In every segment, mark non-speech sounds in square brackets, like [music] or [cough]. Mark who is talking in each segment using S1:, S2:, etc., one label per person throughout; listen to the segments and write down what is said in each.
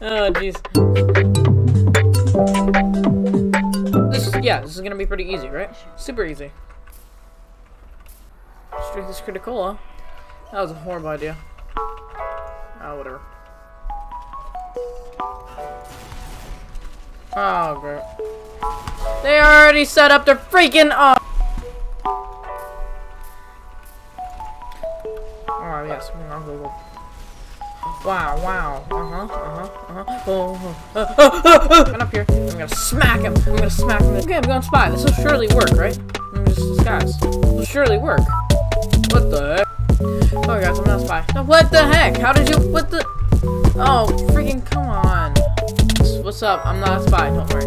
S1: oh jeez. This yeah, this is gonna be pretty easy, right? Super easy. Let's drink this Crit-a-Cola. That was a horrible idea. Oh, whatever. Oh, great. They already set up their freaking Oh yes, I'll go, go. Wow, wow. Uh-huh, uh-huh, uh-huh. Oh, uh, uh, uh, uh. Get up here. I'm gonna smack him. I'm gonna smack him. Okay, I'm going spy. This will surely work, right? I'm just disguise. This will surely work. What the heck? Oh, guys, I'm not a spy. What the heck? How did you, what the? Oh, freaking come on. What's up? I'm not a spy. Don't worry.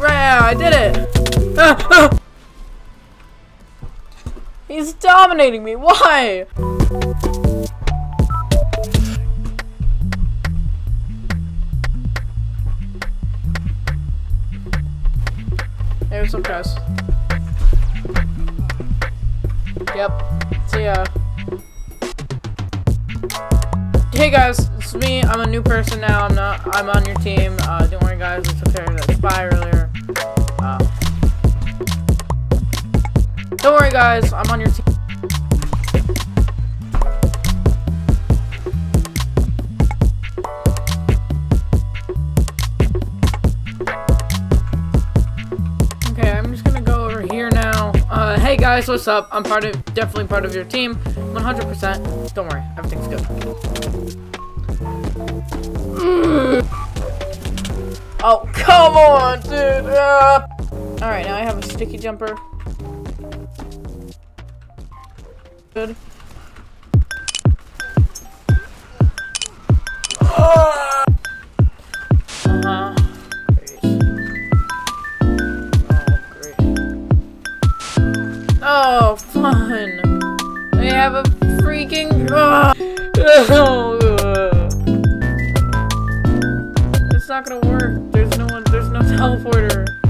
S1: Yeah, I did it! Ah, ah. He's dominating me, why? Hey, what's up, guys? Yep. See ya. Hey guys, it's me. I'm a new person now. I'm not. I'm on your team. Uh, don't worry, guys. It's took care of that spy earlier. Don't worry, guys. I'm on your team. Okay, I'm just gonna go over here now. Uh, hey guys, what's up? I'm part of, definitely part of your team, 100%. Don't worry, everything's good. Oh, come on, dude! Ah. Alright, now I have a sticky jumper. Good. Oh. Oh, fun! They have a freaking. Oh, it's not gonna work. There's no one. There's no [laughs] teleporter.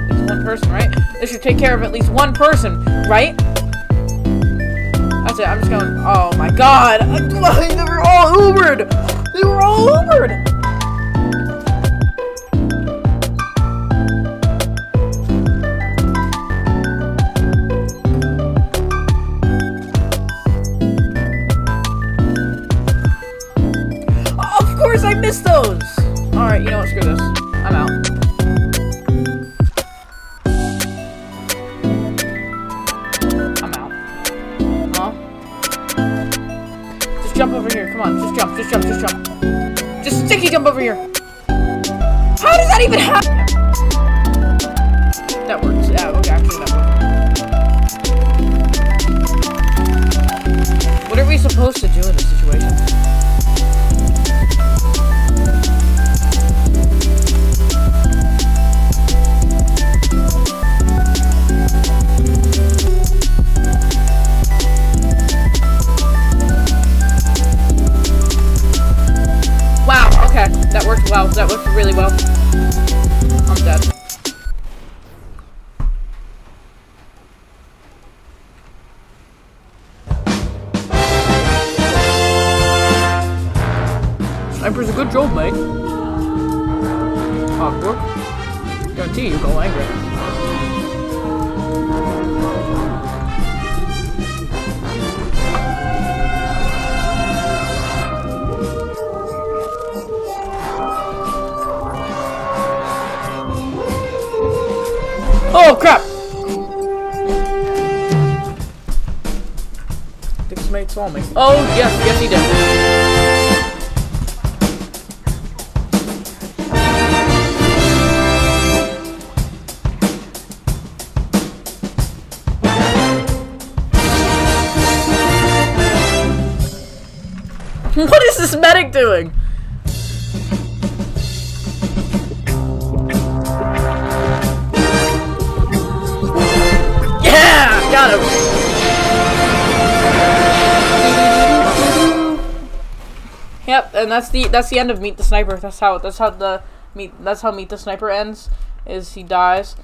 S1: At least one person, right? This should take care of at least one person, right? That's it. I'm just going. Oh my god! [laughs] They were all Ubered. Missed those! Alright, you know what, screw this. I'm out. I'm out. Huh? Just jump over here, come on, just jump, just jump, just jump. Just sticky jump over here! How does that even happen? That works, yeah, okay, actually that works. What are we supposed to do in this situation? Well. I'm dead. Sniper's a good job, mate. Awkward. Guarantee you go angry. Oh crap! Dick's made saw me. Oh yes, yes he did. what is this medic doing? And that's the that's the end of Meet the Sniper. That's how that's how the meet that's how Meet the Sniper ends. Is he dies.